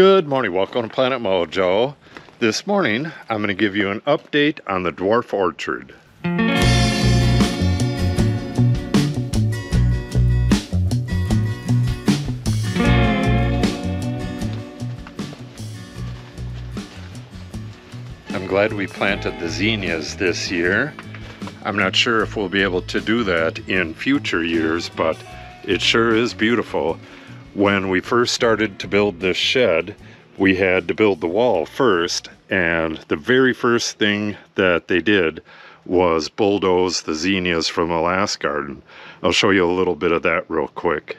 Good morning, welcome to Planet Mojo. This morning, I'm going to give you an update on the dwarf orchard. I'm glad we planted the zinnias this year. I'm not sure if we'll be able to do that in future years, but it sure is beautiful. When we first started to build this shed, we had to build the wall first, and the very first thing that they did was bulldoze the zinnias from the last garden. I'll show you a little bit of that real quick.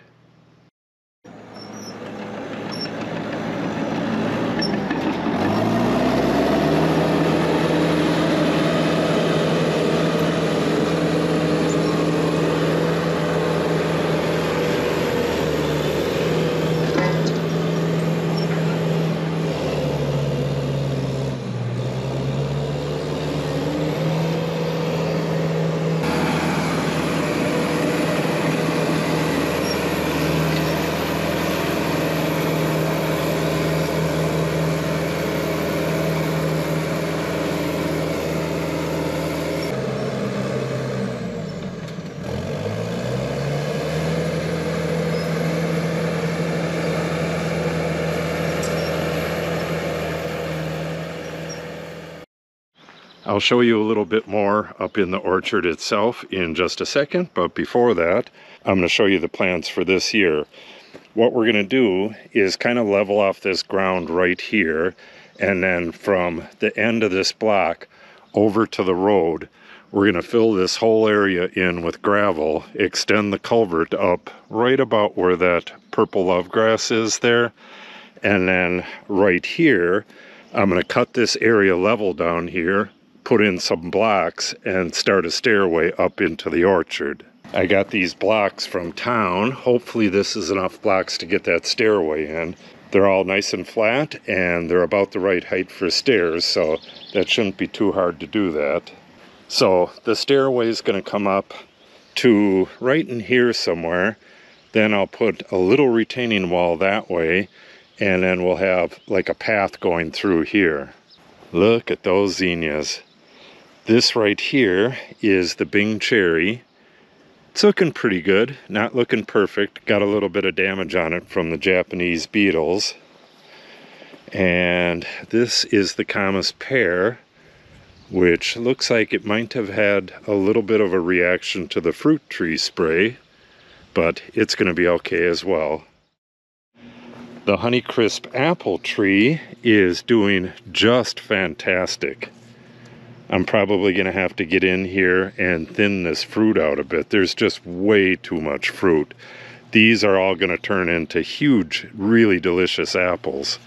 I'll show you a little bit more up in the orchard itself in just a second, but before that, I'm going to show you the plans for this year. What we're going to do is kind of level off this ground right here, and then from the end of this block over to the road, we're going to fill this whole area in with gravel, extend the culvert up right about where that purple love grass is there, and then right here, I'm going to cut this area level down here put in some blocks and start a stairway up into the orchard. I got these blocks from town. Hopefully this is enough blocks to get that stairway in. They're all nice and flat and they're about the right height for stairs, so that shouldn't be too hard to do that. So the stairway is going to come up to right in here somewhere. Then I'll put a little retaining wall that way and then we'll have like a path going through here. Look at those zinnias. This right here is the Bing Cherry. It's looking pretty good, not looking perfect. Got a little bit of damage on it from the Japanese beetles. And this is the Comice pear, which looks like it might have had a little bit of a reaction to the fruit tree spray, but it's going to be okay as well. The Honeycrisp apple tree is doing just fantastic. I'm probably going to have to get in here and thin this fruit out a bit. There's just way too much fruit. These are all going to turn into huge, really delicious apples.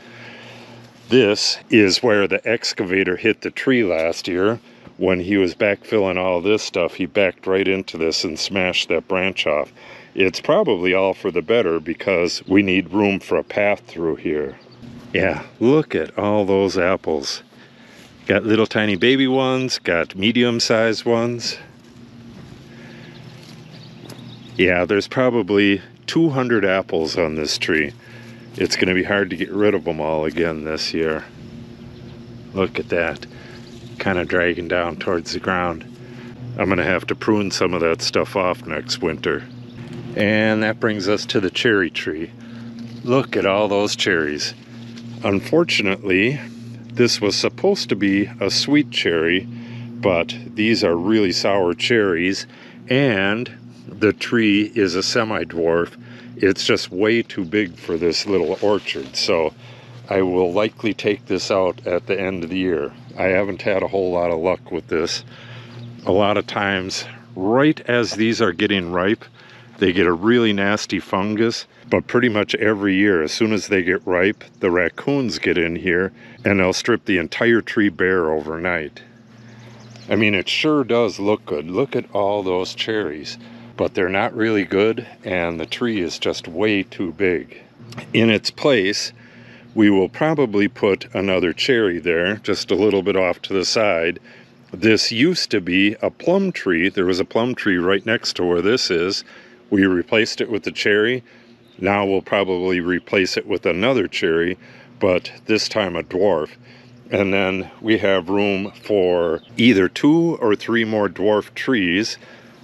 This is where the excavator hit the tree last year. When he was backfilling all this stuff, he backed right into this and smashed that branch off. It's probably all for the better because we need room for a path through here. Yeah, look at all those apples. Got little tiny baby ones, got medium sized ones. Yeah, there's probably 200 apples on this tree. It's going to be hard to get rid of them all again this year. Look at that. Kind of dragging down towards the ground. I'm going to have to prune some of that stuff off next winter. And that brings us to the cherry tree. Look at all those cherries. Unfortunately, this was supposed to be a sweet cherry, but these are really sour cherries, and the tree is a semi-dwarf. It's just way too big for this little orchard, so I will likely take this out at the end of the year. I haven't had a whole lot of luck with this. A lot of times, right as these are getting ripe, they get a really nasty fungus, but pretty much every year, as soon as they get ripe, the raccoons get in here and they'll strip the entire tree bare overnight. I mean, it sure does look good. Look at all those cherries, but they're not really good and the tree is just way too big. In its place, we will probably put another cherry there, just a little bit off to the side. This used to be a plum tree. There was a plum tree right next to where this is, we replaced it with the cherry. Now we'll probably replace it with another cherry, but this time a dwarf. And then we have room for either two or three more dwarf trees,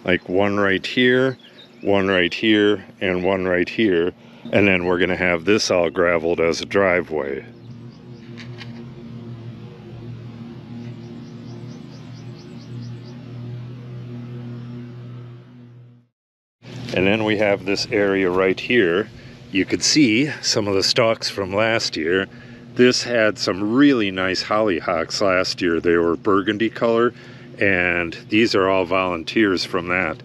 like one right here, one right here, and one right here. And then we're going to have this all graveled as a driveway. And then we have this area right here. You could see some of the stalks from last year. This had some really nice hollyhocks last year. They were burgundy color, and these are all volunteers from that.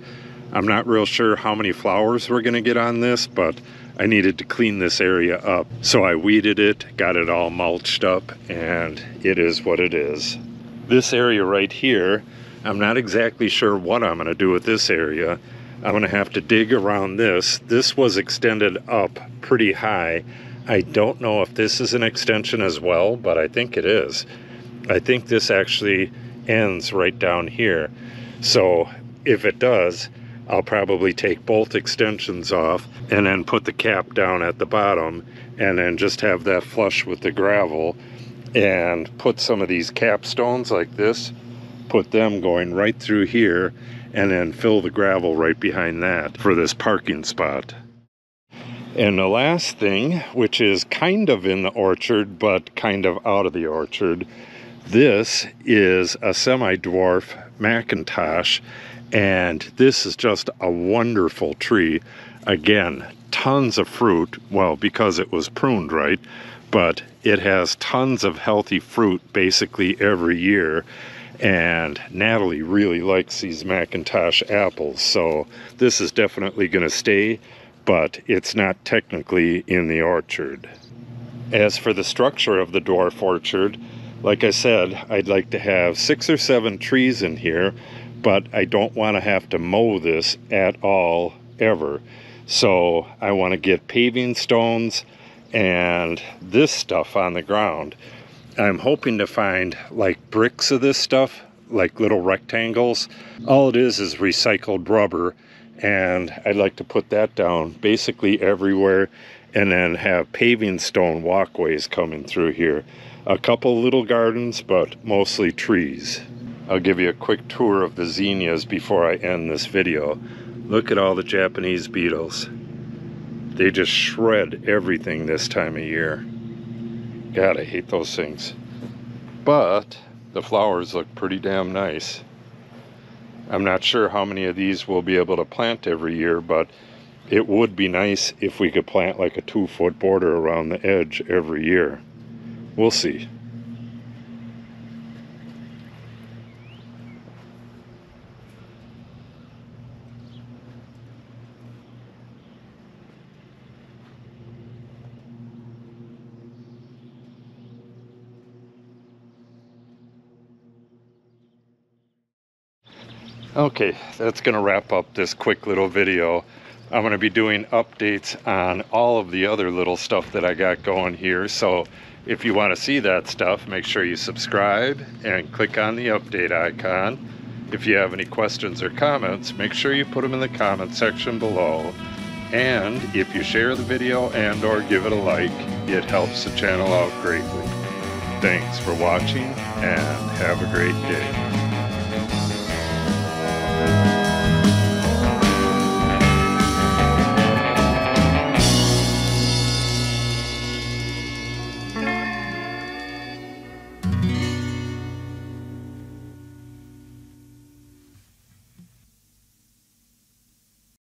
I'm not real sure how many flowers we're gonna get on this, but I needed to clean this area up. So I weeded it, got it all mulched up, and it is what it is. This area right here, I'm not exactly sure what I'm gonna do with this area. I'm going to have to dig around this. This was extended up pretty high. I don't know if this is an extension as well, but I think it is. I think this actually ends right down here. So if it does, I'll probably take both extensions off and then put the cap down at the bottom and then just have that flush with the gravel and put some of these capstones like this, put them going right through here and then fill the gravel right behind that for this parking spot. And the last thing, which is kind of in the orchard, but kind of out of the orchard, this is a semi-dwarf McIntosh, and this is just a wonderful tree. Again, tons of fruit, well, because it was pruned right, but it has tons of healthy fruit basically every year and Natalie really likes these McIntosh apples, so this is definitely going to stay, but it's not technically in the orchard. As for the structure of the dwarf orchard, like I said, I'd like to have six or seven trees in here, but I don't want to have to mow this at all, ever. So I want to get paving stones and this stuff on the ground. I'm hoping to find like bricks of this stuff, like little rectangles. All it is is recycled rubber, and I'd like to put that down basically everywhere and then have paving stone walkways coming through here. A couple little gardens, but mostly trees. I'll give you a quick tour of the zinnias before I end this video. Look at all the Japanese beetles. They just shred everything this time of year. God, I hate those things. But the flowers look pretty damn nice. I'm not sure how many of these we'll be able to plant every year, but it would be nice if we could plant like a two foot border around the edge every year. We'll see. Okay, that's going to wrap up this quick little video. I'm going to be doing updates on all of the other little stuff that I got going here. So if you want to see that stuff, make sure you subscribe and click on the update icon. If you have any questions or comments, make sure you put them in the comment section below. And if you share the video and or give it a like, it helps the channel out greatly. Thanks for watching and have a great day.